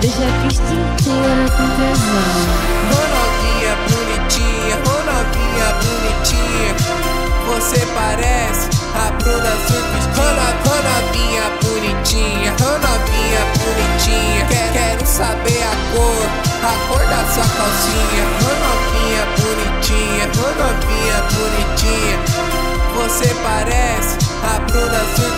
Deixa a pista inteira com tesão. Ô novinha bonitinha, ô novinha bonitinha. Você parece a Bruna Surfista Ô novinha bonitinha, ô novinha bonitinha. Quer, Quero saber a cor, a cor da sua calcinha. Ô novinha bonitinha, ô novinha bonitinha. Você parece a Bruna Surfista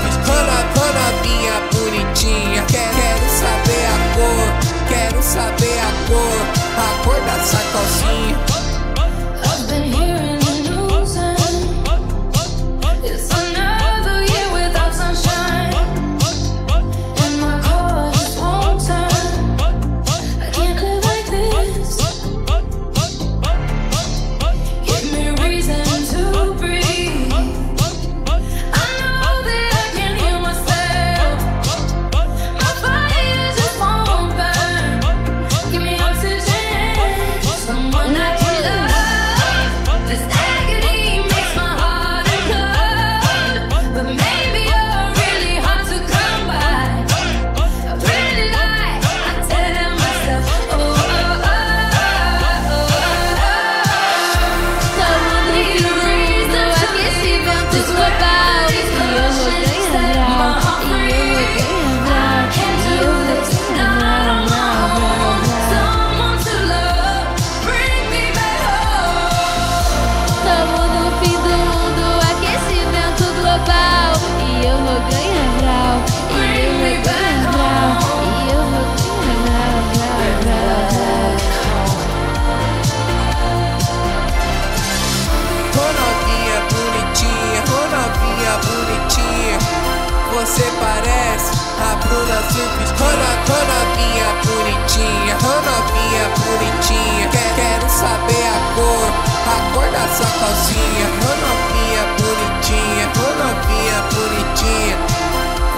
Você parece a Bruna Surfista Ô ô novinha bonitinha, ô novinha bonitinha. Quer- Quero saber a cor, a cor da sua calcinha. Ô novinha bonitinha, ô novinha bonitinha.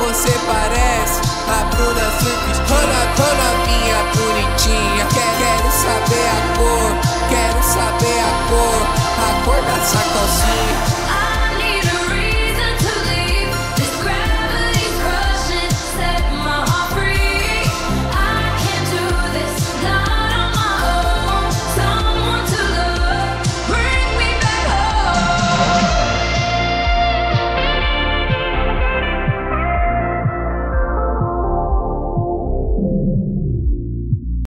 Você parece a Bruna Surfista Ô novinha bonitinha